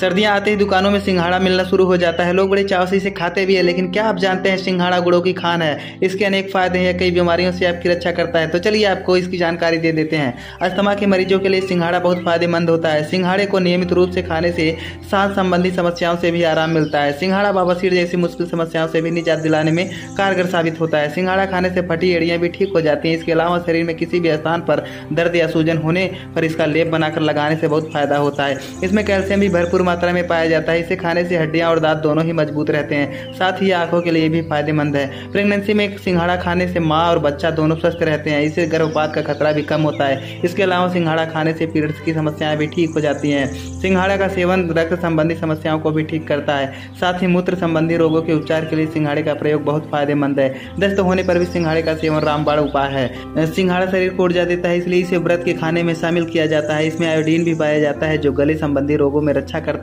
सर्दियाँ आते ही, दुकानों में सिंघाड़ा मिलना शुरू हो जाता है। लोग बड़े चाव से इसे खाते भी है, लेकिन क्या आप जानते हैं, सिंघाड़ा गुड़ों की खान है। इसके अनेक फ़ायदे हैं, कई बीमारियों से आपकी रक्षा करता है। तो चलिए आपको इसकी जानकारी दे देते हैं। अस्थमा के मरीजों के लिए सिंघाड़ा बहुत फ़ायदेमंद होता है। सिंघाड़े को नियमित रूप से खाने से सांस संबंधी समस्याओं से भी आराम मिलता है। सिंघाड़ा बाबासीर जैसी मुश्किल समस्याओं से भी निजात दिलाने में कारगर साबित होता है। सिंघाड़ा खाने से फटी एड़ियाँ भी ठीक हो जाती हैं। इसके अलावा शरीर में किसी भी स्थान पर दर्द या सूजन होने पर इसका लेप बनाकर लगाने से बहुत फ़ायदा होता है। इसमें कैल्शियम भी भरपूर मात्रा में पाया जाता है। इसे खाने से हड्डियाँ और दांत दोनों ही मज़बूत रहते हैं। साथ ही आँखों के लिए भी फ़ायदेमंद है। प्रेगनेंसी में सिंघाड़ा खाने से माँ और बच्चा दोनों स्वस्थ रहते हैं। इससे गर्भपात का खतरा भी कम होता है। इसके अलावा सिंघाड़ा खाने से पीरियड्स की समस्याएँ भी ठीक हो जाती हैं। सिंघाड़ा का सेवन रक्त संबंधी समस्याओं को भी ठीक करता है। साथ ही मूत्र संबंधी रोगों के उपचार के लिए सिंघाड़े का प्रयोग बहुत फ़ायदेमंद है। दस्त होने पर भी सिंघाड़े का सेवन रामबाण उपाय है। सिंघाड़ा शरीर को ऊर्जा देता है, इसलिए इसे व्रत के खाने में शामिल किया जाता है। इसमें आयोडीन भी पाया जाता है, जो गले संबंधी रोगों में रक्षा करता